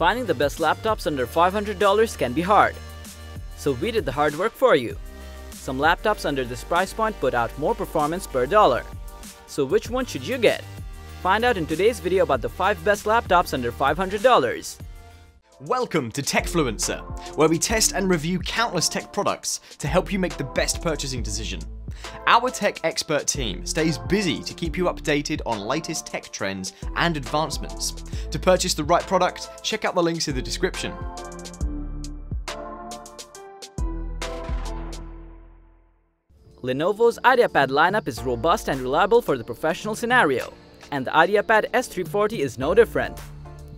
Finding the best laptops under $500 can be hard. So we did the hard work for you. Some laptops under this price point put out more performance per dollar. So which one should you get? Find out in today's video about the 5 best laptops under $500. Welcome to Techfluencer, where we test and review countless tech products to help you make the best purchasing decision. Our tech expert team stays busy to keep you updated on latest tech trends and advancements. To purchase the right product, check out the links in the description. Lenovo's IdeaPad lineup is robust and reliable for the professional scenario, and the IdeaPad S340 is no different.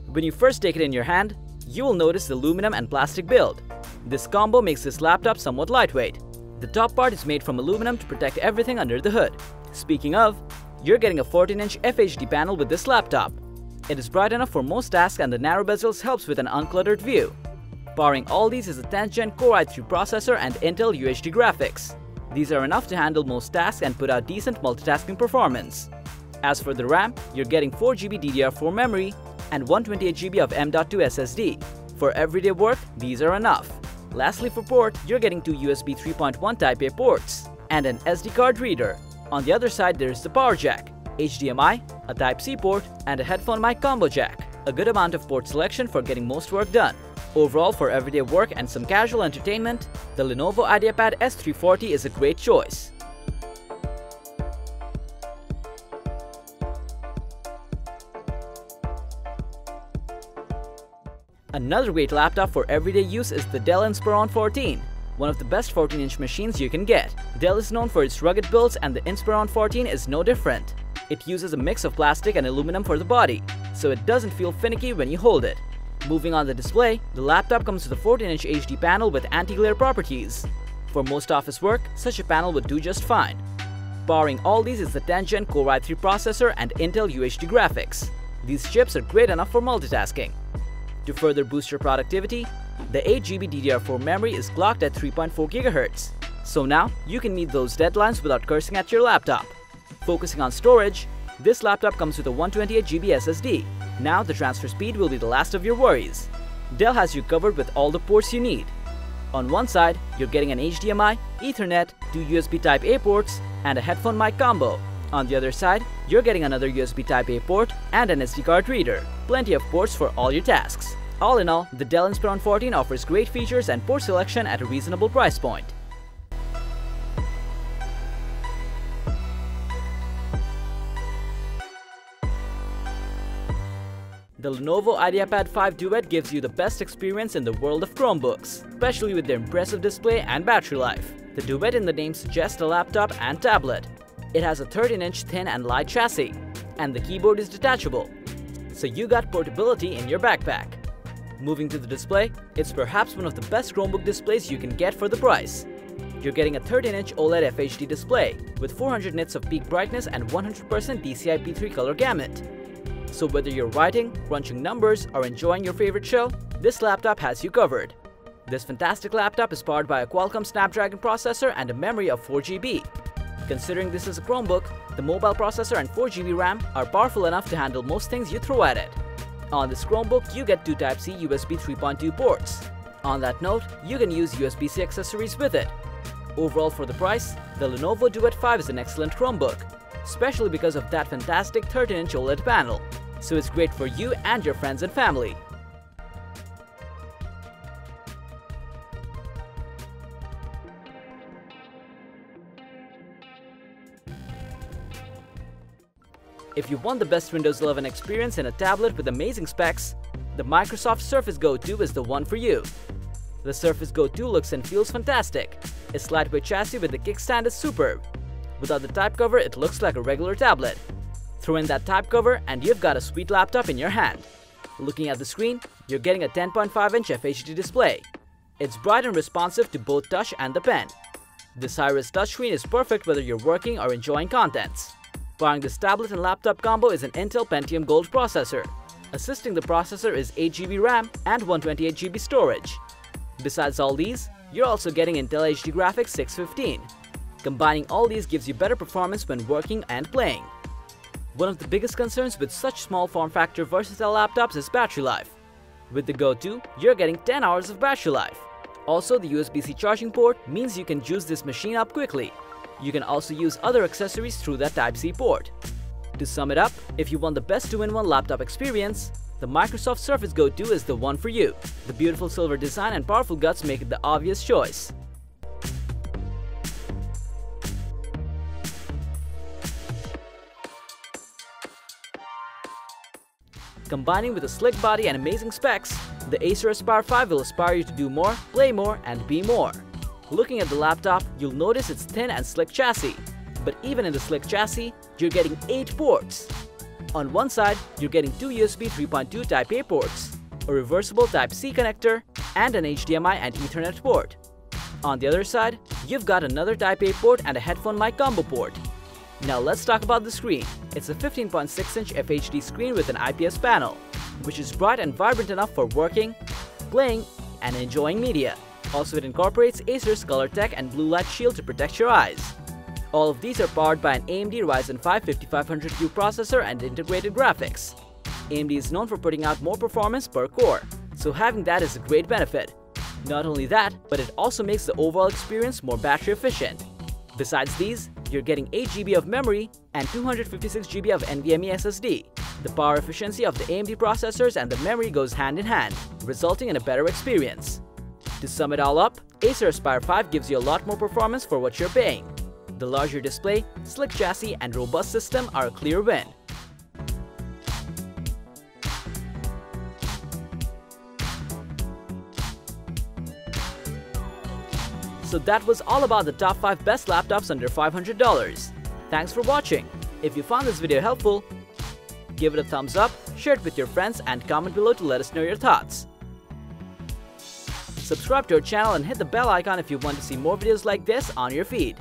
When you first take it in your hand, you will notice the aluminum and plastic build. This combo makes this laptop somewhat lightweight. The top part is made from aluminum to protect everything under the hood. Speaking of, you're getting a 14-inch FHD panel with this laptop. It is bright enough for most tasks and the narrow bezels helps with an uncluttered view. Powering all these is a 10th Gen Core i3 processor and Intel UHD graphics. These are enough to handle most tasks and put out decent multitasking performance. As for the RAM, you're getting 4GB DDR4 memory and 128GB of M.2 SSD. For everyday work, these are enough. Lastly for port, you're getting two USB 3.1 Type-A ports and an SD card reader. On the other side, there is the power jack, HDMI, a Type-C port, and a headphone mic combo jack. A good amount of port selection for getting most work done. Overall, for everyday work and some casual entertainment, the Lenovo IdeaPad S340 is a great choice. Another great laptop for everyday use is the Dell Inspiron 14, one of the best 14-inch machines you can get. Dell is known for its rugged builds and the Inspiron 14 is no different. It uses a mix of plastic and aluminum for the body, so it doesn't feel finicky when you hold it. Moving on the display, the laptop comes with a 14-inch HD panel with anti-glare properties. For most office work, such a panel would do just fine. Powering all these is the 10th Gen Core i3 processor and Intel UHD graphics. These chips are great enough for multitasking. To further boost your productivity, the 8GB DDR4 memory is clocked at 3.4 GHz. So now, you can meet those deadlines without cursing at your laptop. Focusing on storage, this laptop comes with a 128GB SSD, now the transfer speed will be the last of your worries. Dell has you covered with all the ports you need. On one side, you're getting an HDMI, Ethernet, two USB Type-A ports, and a headphone mic combo. On the other side, you're getting another USB Type-A port and an SD card reader. Plenty of ports for all your tasks. All in all, the Dell Inspiron 14 offers great features and port selection at a reasonable price point. The Lenovo IdeaPad 5 Duet gives you the best experience in the world of Chromebooks, especially with their impressive display and battery life. The Duet in the name suggests a laptop and tablet. It has a 13-inch thin and light chassis, and the keyboard is detachable, so you got portability in your backpack. Moving to the display, it's perhaps one of the best Chromebook displays you can get for the price. You're getting a 13-inch OLED FHD display with 400 nits of peak brightness and 100% DCI-P3 color gamut. So whether you're writing, crunching numbers, or enjoying your favorite show, this laptop has you covered. This fantastic laptop is powered by a Qualcomm Snapdragon processor and a memory of 4GB. Considering this is a Chromebook, the mobile processor and 4GB RAM are powerful enough to handle most things you throw at it. On this Chromebook, you get two Type-C USB 3.2 ports. On that note, you can use USB-C accessories with it. Overall for the price, the Lenovo Duet 5 is an excellent Chromebook, especially because of that fantastic 13-inch OLED panel so it's great for you and your friends and family. If you want the best Windows 11 experience in a tablet with amazing specs, the Microsoft Surface Go 2 is the one for you. The Surface Go 2 looks and feels fantastic. Its lightweight chassis with the kickstand is superb. Without the type cover, it looks like a regular tablet. Throw in that type cover and you've got a sweet laptop in your hand. Looking at the screen, you're getting a 10.5-inch FHD display. It's bright and responsive to both touch and the pen. This Iris touchscreen is perfect whether you're working or enjoying contents. Powering this tablet and laptop combo is an Intel Pentium Gold processor. Assisting the processor is 8GB RAM and 128GB storage. Besides all these, you're also getting Intel HD Graphics 615. Combining all these gives you better performance when working and playing. One of the biggest concerns with such small form factor versatile laptops is battery life. With the Go 2, you're getting 10 hours of battery life. Also, the USB-C charging port means you can juice this machine up quickly. You can also use other accessories through that Type-C port. To sum it up, if you want the best 2-in-1 laptop experience, the Microsoft Surface Go 2 is the one for you. The beautiful silver design and powerful guts make it the obvious choice. Combining with a slick body and amazing specs, the Acer Aspire 5 will inspire you to do more, play more, and be more. Looking at the laptop, you'll notice its thin and slick chassis. But even in the slick chassis, you're getting 8 ports. On one side, you're getting two USB 3.2 Type-A ports, a reversible Type-C connector, and an HDMI and Ethernet port. On the other side, you've got another Type-A port and a headphone mic combo port. Now let's talk about the screen. It's a 15.6-inch FHD screen with an IPS panel, which is bright and vibrant enough for working, playing, and enjoying media. Also, it incorporates Acer's ColorTech and Blue Light Shield to protect your eyes. All of these are powered by an AMD Ryzen 5 5500U processor and integrated graphics. AMD is known for putting out more performance per core, so having that is a great benefit. Not only that, but it also makes the overall experience more battery efficient. Besides these, you're getting 8GB of memory and 256GB of NVMe SSD. The power efficiency of the AMD processors and the memory goes hand in hand, resulting in a better experience. To sum it all up, Acer Aspire 5 gives you a lot more performance for what you're paying. The larger display, slick chassis, and robust system are a clear win. So that was all about the top 5 best laptops under $500. Thanks for watching. If you found this video helpful, give it a thumbs up, share it with your friends and comment below to let us know your thoughts. Subscribe to our channel and hit the bell icon if you want to see more videos like this on your feed.